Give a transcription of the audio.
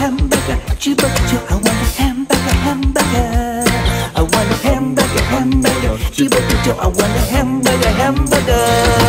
hamburger, cheeseburger. I want a hamburger, hamburger. I want a hamburger, hamburger, cheeseburger. I want a hamburger, hamburger.